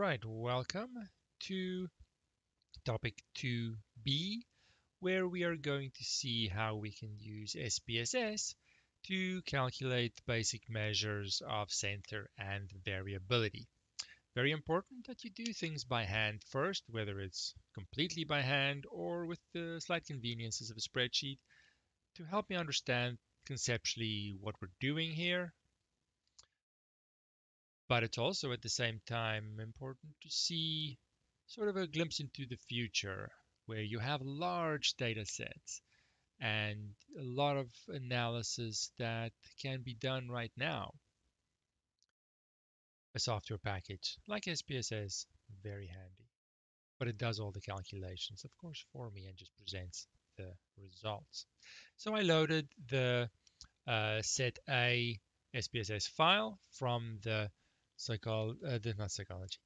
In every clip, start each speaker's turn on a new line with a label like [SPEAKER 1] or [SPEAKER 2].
[SPEAKER 1] right, welcome to topic 2b, where we are going to see how we can use SPSS to calculate basic measures of center and variability. Very important that you do things by hand first, whether it's completely by hand or with the slight conveniences of a spreadsheet, to help me understand conceptually what we're doing here but it's also at the same time important to see sort of a glimpse into the future where you have large data sets and a lot of analysis that can be done right now. A software package like SPSS, very handy, but it does all the calculations, of course, for me and just presents the results. So I loaded the uh, set A SPSS file from the psychol uh, not psychology,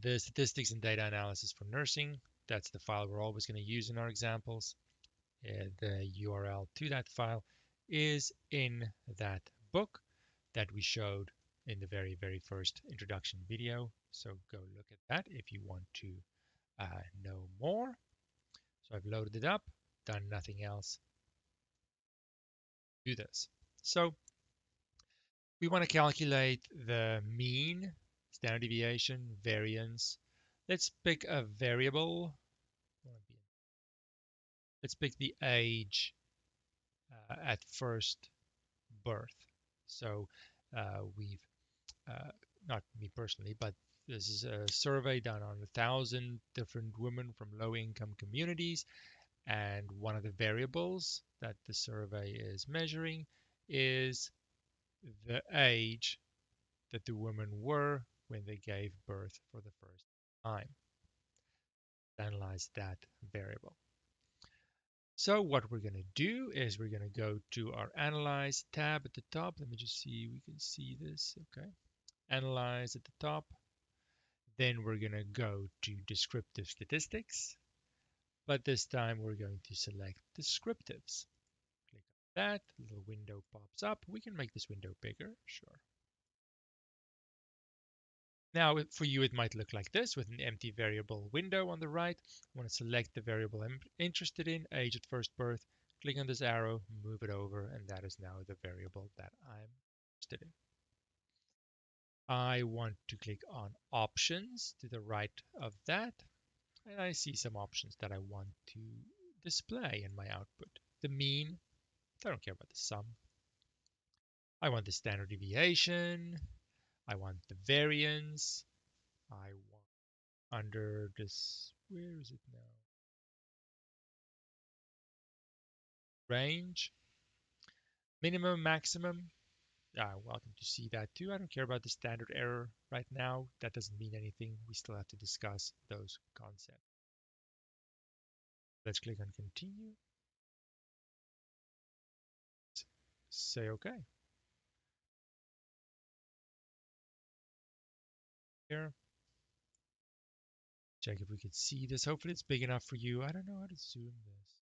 [SPEAKER 1] the statistics and data analysis for nursing. That's the file we're always going to use in our examples. Uh, the URL to that file is in that book that we showed in the very, very first introduction video. So go look at that if you want to uh, know more. So I've loaded it up, done nothing else. Do this. So we want to calculate the mean, standard deviation, variance. Let's pick a variable. Let's pick the age uh, at first birth. So uh, we've, uh, not me personally, but this is a survey done on a thousand different women from low income communities. And one of the variables that the survey is measuring is the age that the women were when they gave birth for the first time. Analyze that variable. So what we're going to do is we're going to go to our Analyze tab at the top. Let me just see, we can see this. Okay. Analyze at the top. Then we're going to go to Descriptive Statistics. But this time we're going to select Descriptives that, little window pops up. We can make this window bigger, sure. Now, for you, it might look like this with an empty variable window on the right. I want to select the variable I'm interested in, age at first birth, click on this arrow, move it over, and that is now the variable that I'm interested in. I want to click on options to the right of that, and I see some options that I want to display in my output. The mean, I don't care about the sum. I want the standard deviation. I want the variance. I want under this, where is it now? Range. Minimum, maximum. Yeah, welcome to see that too. I don't care about the standard error right now. That doesn't mean anything. We still have to discuss those concepts. Let's click on continue. Say OK. Here. Check if we can see this. Hopefully it's big enough for you. I don't know how to zoom this.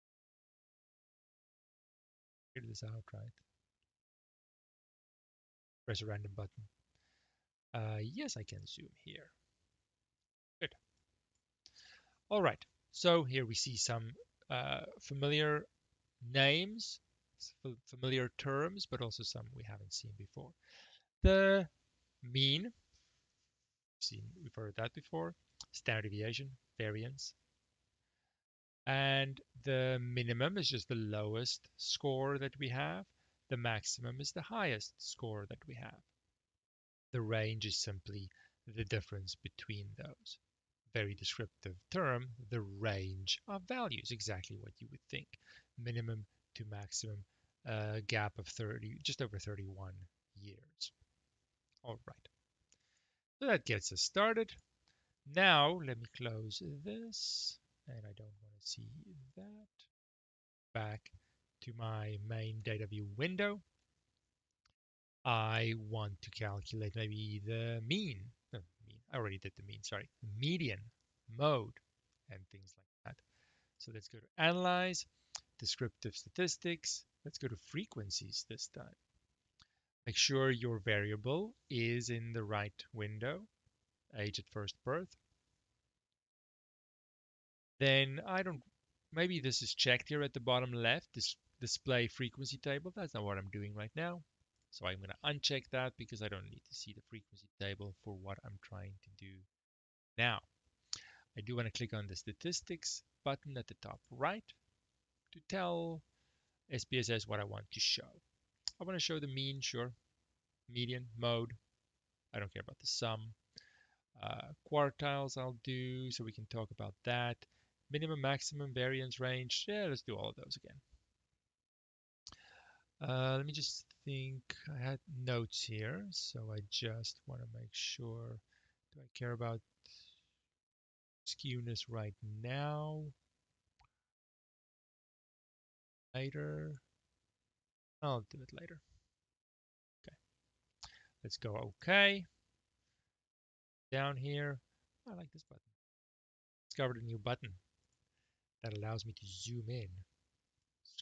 [SPEAKER 1] Figure this out, right? Press a random button. Uh, yes, I can zoom here. Good. All right. So here we see some uh, familiar names familiar terms, but also some we haven't seen before. The mean, seen, we've heard that before, standard deviation, variance. And the minimum is just the lowest score that we have. The maximum is the highest score that we have. The range is simply the difference between those. Very descriptive term, the range of values, exactly what you would think. Minimum to maximum uh, gap of 30, just over 31 years. All right. So that gets us started. Now let me close this and I don't want to see that. Back to my main data view window. I want to calculate maybe the mean. No, mean. I already did the mean, sorry. Median, mode, and things like that. So let's go to Analyze, Descriptive Statistics. Let's go to Frequencies this time. Make sure your variable is in the right window age at first birth. Then I don't, maybe this is checked here at the bottom left, this display frequency table. That's not what I'm doing right now. So I'm going to uncheck that because I don't need to see the frequency table for what I'm trying to do now. I do want to click on the statistics button at the top right to tell SPSS what I want to show. I want to show the mean, sure, median, mode. I don't care about the sum. Uh, quartiles I'll do, so we can talk about that. Minimum, maximum, variance range. Yeah, let's do all of those again. Uh, let me just think. I had notes here, so I just want to make sure. Do I care about skewness right now? Later. I'll do it later. Okay. Let's go OK. Down here. I like this button. Discovered a new button that allows me to zoom in.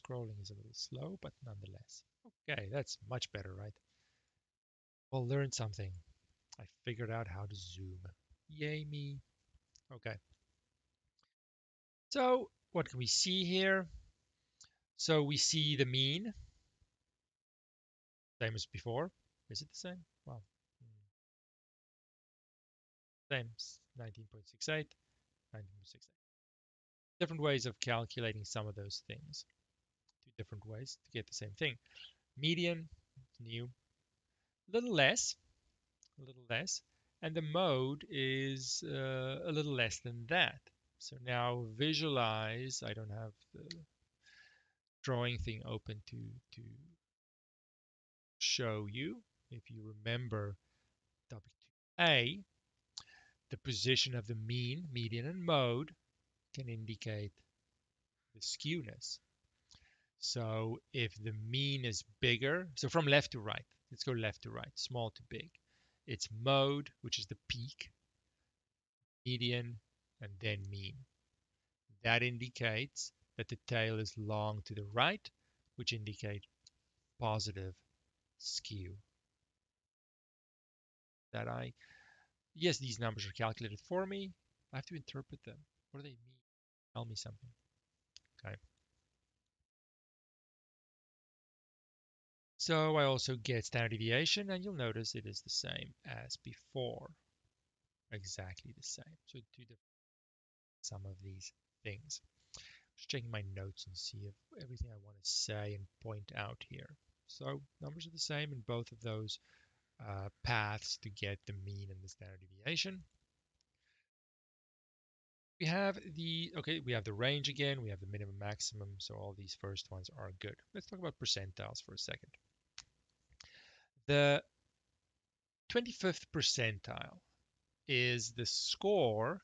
[SPEAKER 1] Scrolling is a little slow, but nonetheless. Okay, that's much better, right? We'll learn something. I figured out how to zoom. Yay me. Okay. So what can we see here? So we see the mean. Same as before. Is it the same? Well, hmm. same. 19.68, 19.68 different ways of calculating some of those things. Two different ways to get the same thing. Median, new, a little less, a little less, and the mode is uh, a little less than that. So now visualize, I don't have the drawing thing open to, to show you. If you remember topic 2a, the position of the mean, median, and mode can indicate the skewness. So if the mean is bigger, so from left to right, let's go left to right, small to big. It's mode, which is the peak, median, and then mean. That indicates that the tail is long to the right, which indicate positive skew. That I, yes, these numbers are calculated for me. I have to interpret them. What do they mean? Tell me something. Okay. So I also get standard deviation, and you'll notice it is the same as before. Exactly the same. So do the some of these things. Just checking my notes and see if everything I want to say and point out here. So numbers are the same in both of those uh, paths to get the mean and the standard deviation we have the, okay, we have the range again, we have the minimum maximum, so all these first ones are good. Let's talk about percentiles for a second. The 25th percentile is the score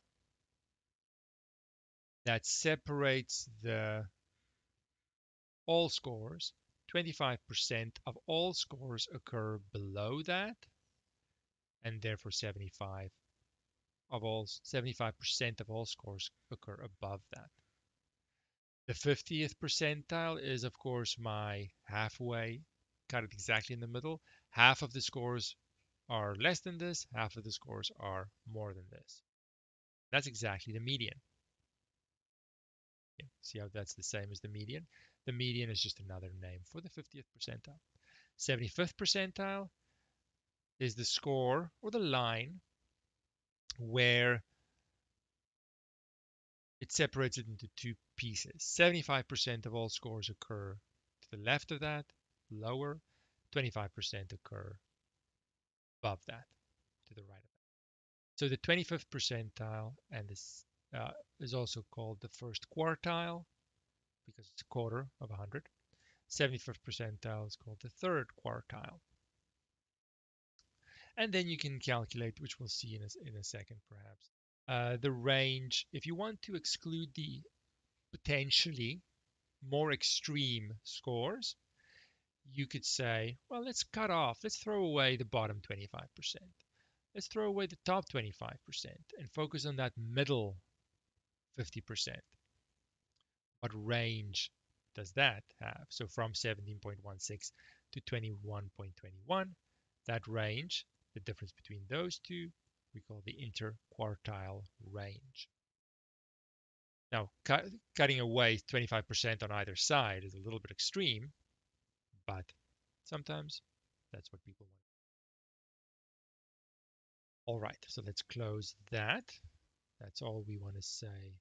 [SPEAKER 1] that separates the all scores. 25% of all scores occur below that, and therefore 75 of all 75% of all scores occur above that. The 50th percentile is of course my halfway, cut it exactly in the middle. Half of the scores are less than this, half of the scores are more than this. That's exactly the median. See how that's the same as the median? The median is just another name for the 50th percentile. 75th percentile is the score or the line where it separates it into two pieces. 75% of all scores occur to the left of that, lower, 25% occur above that, to the right of that. So the 25th percentile and this uh, is also called the first quartile because it's a quarter of 100. 75th percentile is called the third quartile. And then you can calculate, which we'll see in a, in a second perhaps, uh, the range. If you want to exclude the potentially more extreme scores, you could say, well, let's cut off, let's throw away the bottom 25%. Let's throw away the top 25% and focus on that middle 50%. What range does that have? So from 17.16 to 21.21, that range the difference between those two we call the interquartile range. Now, cu cutting away 25% on either side is a little bit extreme, but sometimes that's what people want. All right, so let's close that. That's all we want to say.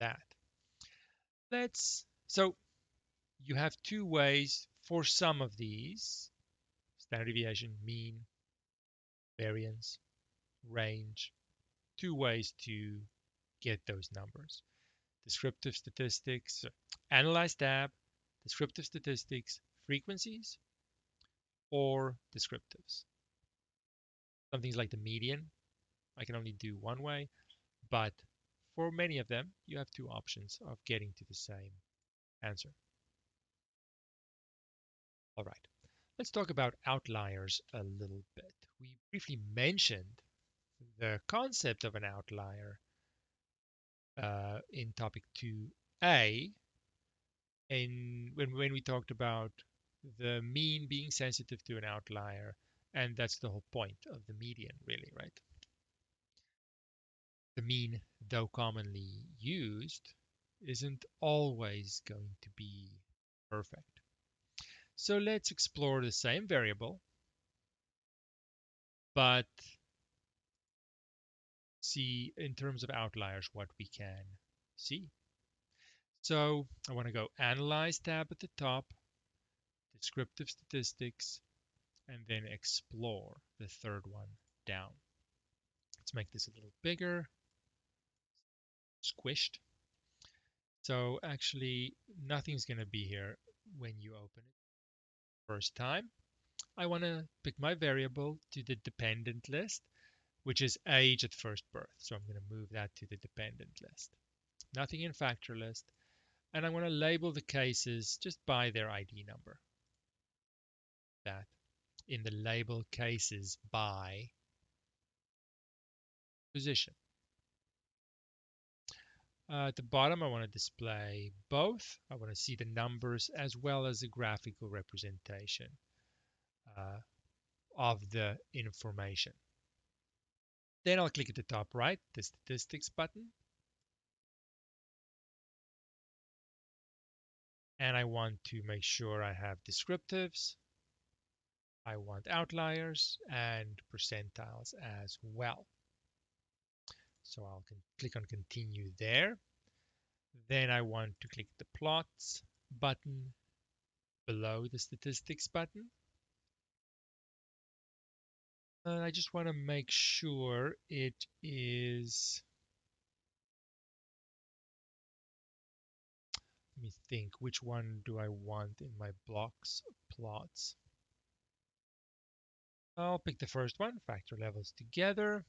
[SPEAKER 1] That. Let's, so you have two ways for some of these, standard deviation, mean, variance, range, two ways to get those numbers. Descriptive statistics, analyze tab, descriptive statistics, frequencies, or descriptives. Some things like the median, I can only do one way, but for many of them, you have two options of getting to the same answer. All right, let's talk about outliers a little bit. We briefly mentioned the concept of an outlier uh, in topic 2a in when, when we talked about the mean being sensitive to an outlier and that's the whole point of the median really right the mean though commonly used isn't always going to be perfect so let's explore the same variable but see in terms of outliers what we can see. So I want to go Analyze tab at the top, Descriptive Statistics, and then Explore, the third one down. Let's make this a little bigger, squished. So actually nothing's going to be here when you open it first time. I want to pick my variable to the dependent list which is age at first birth. So I'm going to move that to the dependent list. Nothing in factor list. And I want to label the cases just by their ID number. That in the label cases by position. Uh, at the bottom, I want to display both. I want to see the numbers as well as a graphical representation uh, of the information. Then I'll click at the top right, the statistics button. And I want to make sure I have descriptives. I want outliers and percentiles as well. So I'll click on continue there. Then I want to click the plots button below the statistics button. And I just want to make sure it is. Let me think, which one do I want in my box plots? I'll pick the first one, factor levels together.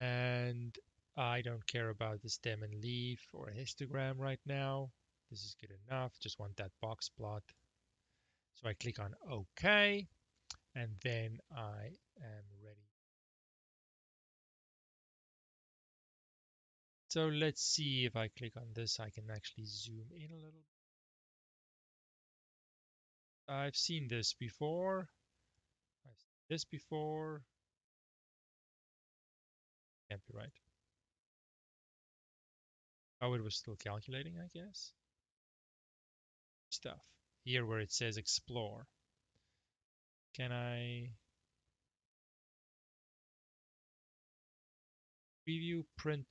[SPEAKER 1] And I don't care about the stem and leaf or a histogram right now. This is good enough, just want that box plot. So I click on OK and then I am ready. So let's see if I click on this, I can actually zoom in a little. I've seen this before. This before. Can't be right. Oh, it was still calculating, I guess. Stuff. Here where it says explore. Can I preview print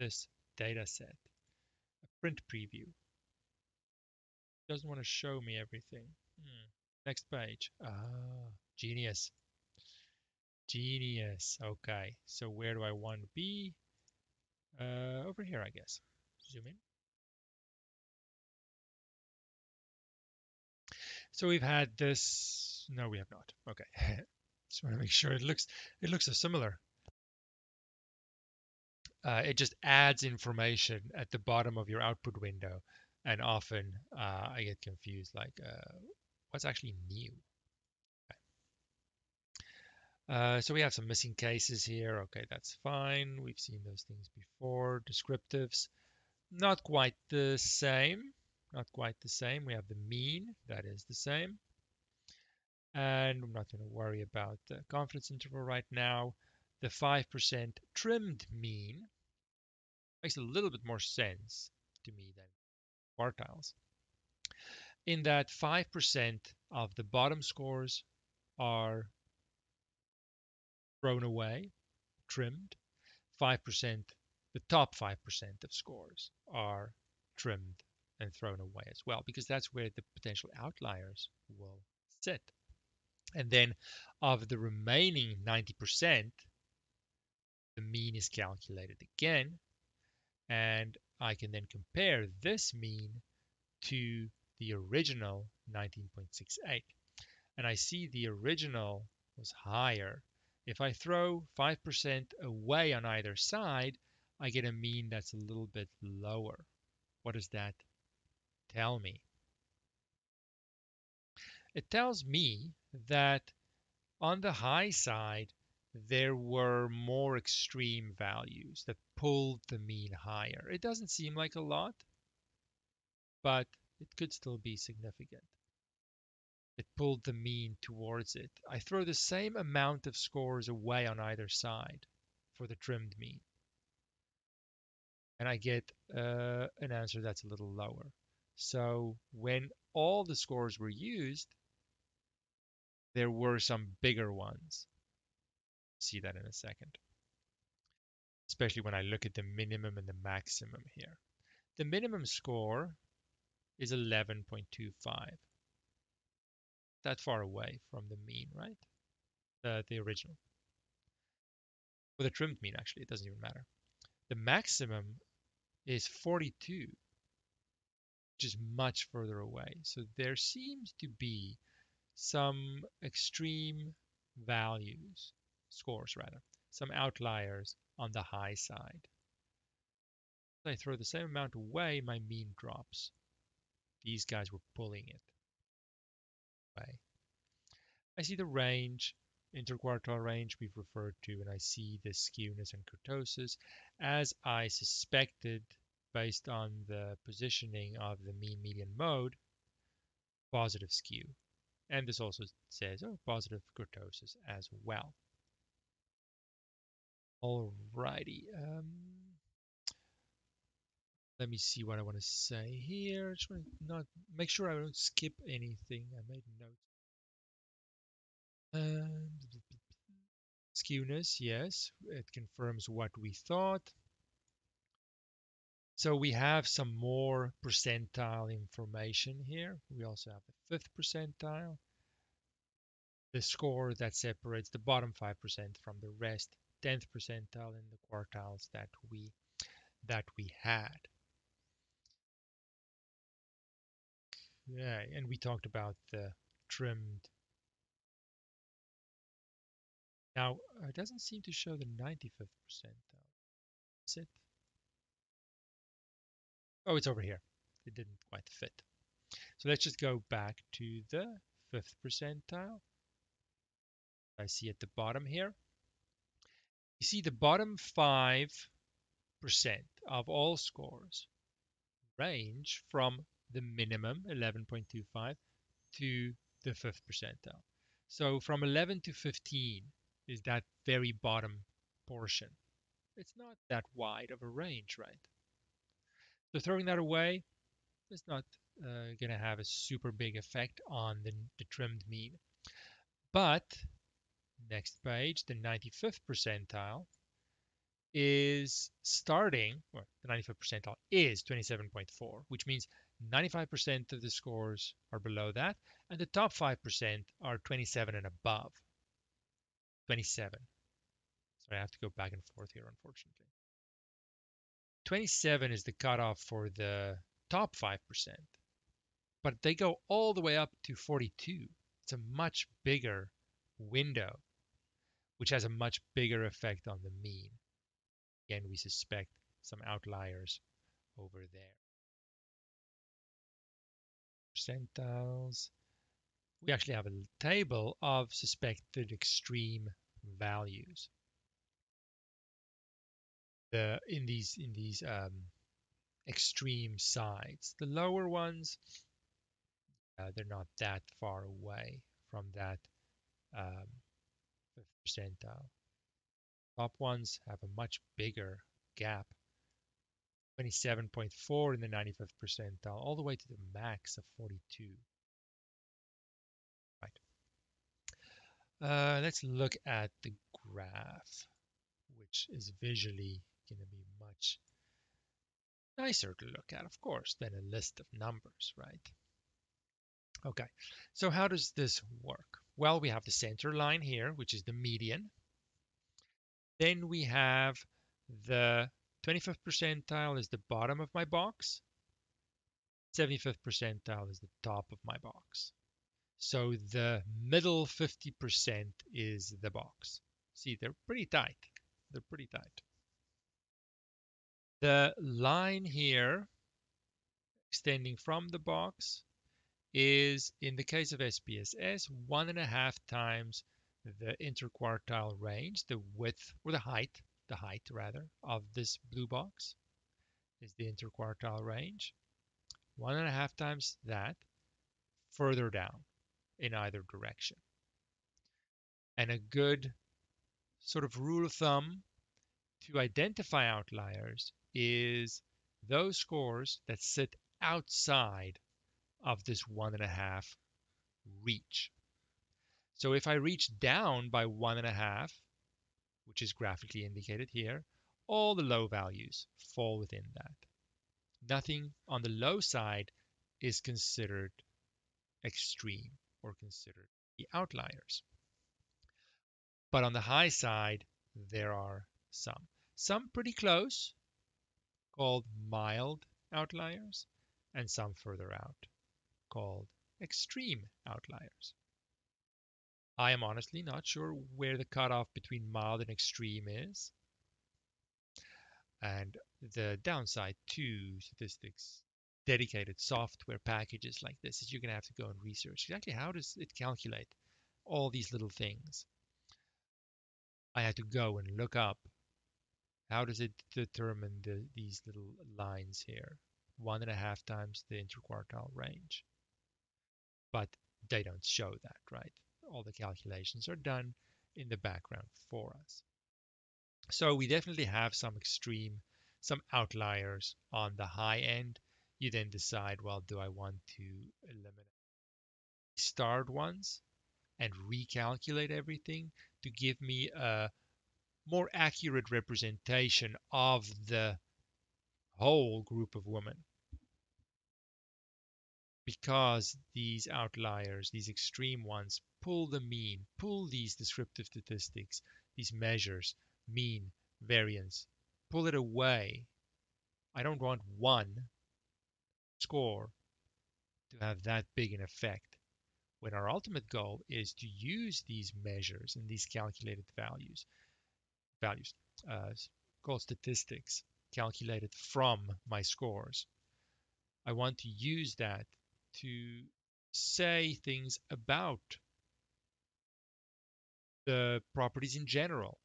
[SPEAKER 1] this data set? A print preview. Doesn't want to show me everything. Hmm. Next page. Ah, genius. Genius. Okay, so where do I want to be? Uh, over here, I guess. Zoom in. So we've had this. No, we have not. Okay. just want to make sure it looks it looks so similar. Uh, it just adds information at the bottom of your output window, and often uh, I get confused. Like, uh, what's actually new? Uh, so we have some missing cases here. Okay, that's fine. We've seen those things before. Descriptives, not quite the same not quite the same. We have the mean, that is the same. And I'm not going to worry about the confidence interval right now. The 5% trimmed mean makes a little bit more sense to me than quartiles. In that 5% of the bottom scores are thrown away, trimmed. 5%, the top 5% of scores are trimmed and thrown away as well, because that's where the potential outliers will sit. And then of the remaining 90%, the mean is calculated again, and I can then compare this mean to the original 19.68. And I see the original was higher. If I throw 5% away on either side, I get a mean that's a little bit lower. What does that tell me? It tells me that on the high side, there were more extreme values that pulled the mean higher. It doesn't seem like a lot, but it could still be significant. It pulled the mean towards it. I throw the same amount of scores away on either side for the trimmed mean. And I get uh, an answer that's a little lower. So when all the scores were used, there were some bigger ones. See that in a second. Especially when I look at the minimum and the maximum here. The minimum score is 11.25. That far away from the mean, right? Uh, the original. Or the trimmed mean, actually, it doesn't even matter. The maximum is 42, which is much further away. So there seems to be some extreme values, scores rather, some outliers on the high side. If I throw the same amount away, my mean drops. These guys were pulling it away. I see the range, interquartile range we've referred to, and I see the skewness and kurtosis as I suspected based on the positioning of the mean median mode, positive skew. And this also says oh, positive kurtosis as well. Alrighty. Um, let me see what I want to say here. Just want to not make sure I don't skip anything. I made notes. Um, skewness, yes, it confirms what we thought. So we have some more percentile information here. We also have the fifth percentile, the score that separates the bottom 5% from the rest, 10th percentile in the quartiles that we that we had. Yeah, and we talked about the trimmed. Now, uh, it doesn't seem to show the 95th percentile. Is it? Oh, it's over here. It didn't quite fit. So let's just go back to the fifth percentile. I see at the bottom here. You see the bottom 5% of all scores range from the minimum, 11.25, to the fifth percentile. So from 11 to 15 is that very bottom portion. It's not that wide of a range, right? So throwing that away is not uh, going to have a super big effect on the, the trimmed mean. But next page, the 95th percentile is starting, or the 95th percentile is 27.4, which means 95% of the scores are below that, and the top 5% are 27 and above. 27. So I have to go back and forth here, unfortunately. 27 is the cutoff for the top 5%, but they go all the way up to 42. It's a much bigger window, which has a much bigger effect on the mean. Again, we suspect some outliers over there. Percentiles. We actually have a table of suspected extreme values the in these in these um, extreme sides. The lower ones, uh, they're not that far away from that um, percentile. Top ones have a much bigger gap 27.4 in the 95th percentile, all the way to the max of 42. Right. Uh, let's look at the graph, which is visually going to be much nicer to look at, of course, than a list of numbers, right? Okay, so how does this work? Well, we have the center line here, which is the median. Then we have the 25th percentile is the bottom of my box. 75th percentile is the top of my box. So the middle 50% is the box. See, they're pretty tight. They're pretty tight. The line here, extending from the box, is, in the case of SPSS, one and a half times the interquartile range, the width or the height the height rather of this blue box is the interquartile range. One and a half times that further down in either direction. And a good sort of rule of thumb to identify outliers is those scores that sit outside of this one and a half reach. So if I reach down by one and a half, which is graphically indicated here, all the low values fall within that. Nothing on the low side is considered extreme or considered the outliers. But on the high side, there are some. Some pretty close, called mild outliers, and some further out, called extreme outliers. I am honestly not sure where the cutoff between mild and extreme is. And the downside to statistics dedicated software packages like this is you're going to have to go and research exactly how does it calculate all these little things. I had to go and look up how does it determine the, these little lines here, one and a half times the interquartile range. But they don't show that, right? All the calculations are done in the background for us. So we definitely have some extreme, some outliers on the high end. You then decide, well, do I want to eliminate starred ones and recalculate everything to give me a more accurate representation of the whole group of women because these outliers, these extreme ones, pull the mean, pull these descriptive statistics, these measures, mean, variance, pull it away. I don't want one score to have that big an effect when our ultimate goal is to use these measures and these calculated values, values uh, called statistics, calculated from my scores. I want to use that to say things about the properties in general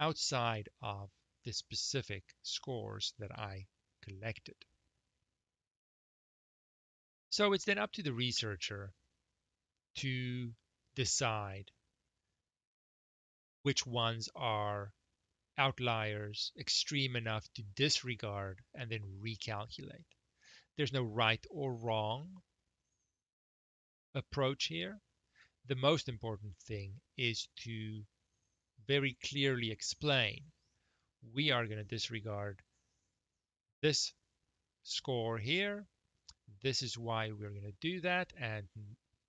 [SPEAKER 1] outside of the specific scores that I collected. So it's then up to the researcher to decide which ones are outliers extreme enough to disregard and then recalculate. There's no right or wrong approach here. The most important thing is to very clearly explain we are going to disregard this score here. This is why we're going to do that and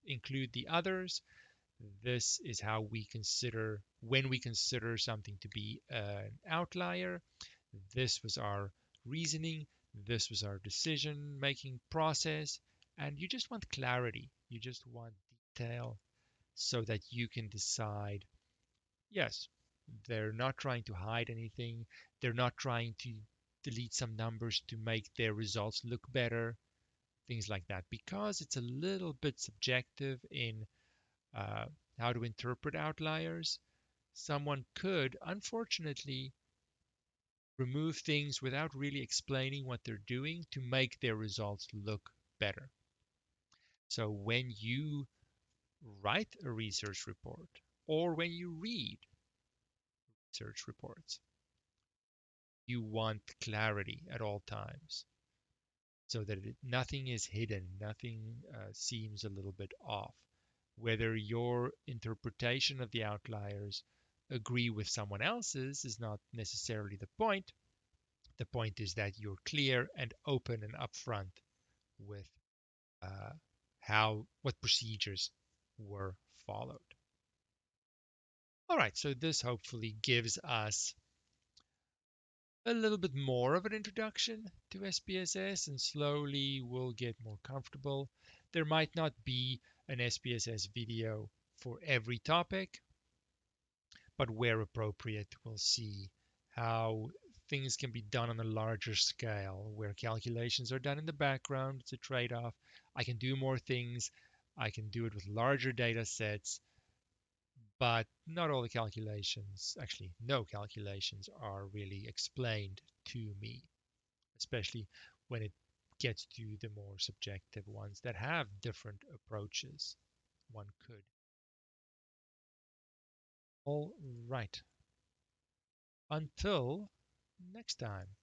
[SPEAKER 1] include the others. This is how we consider when we consider something to be an outlier. This was our reasoning. This was our decision making process. And you just want clarity. You just want detail so that you can decide yes, they're not trying to hide anything. They're not trying to delete some numbers to make their results look better. Things like that. Because it's a little bit subjective in uh, how to interpret outliers, someone could, unfortunately, remove things without really explaining what they're doing to make their results look better. So when you write a research report or when you read research reports. You want clarity at all times so that it, nothing is hidden, nothing uh, seems a little bit off. Whether your interpretation of the outliers agree with someone else's is not necessarily the point. The point is that you're clear and open and upfront with uh, how what procedures were followed. All right, so this hopefully gives us a little bit more of an introduction to SPSS and slowly we'll get more comfortable. There might not be an SPSS video for every topic, but where appropriate, we'll see how things can be done on a larger scale where calculations are done in the background. It's a trade off. I can do more things. I can do it with larger data sets, but not all the calculations, actually, no calculations are really explained to me, especially when it gets to the more subjective ones that have different approaches one could. All right. Until next time.